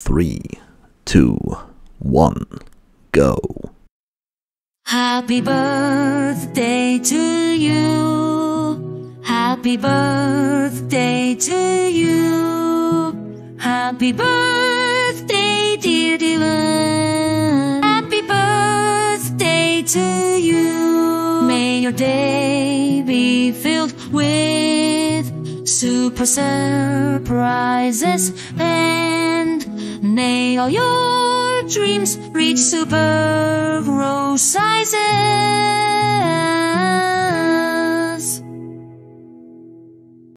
Three, two, one, go. Happy birthday to you. Happy birthday to you. Happy birthday, dear Dylan. Happy birthday to you. May your day be filled with super surprises and all your dreams reach super grow sizes.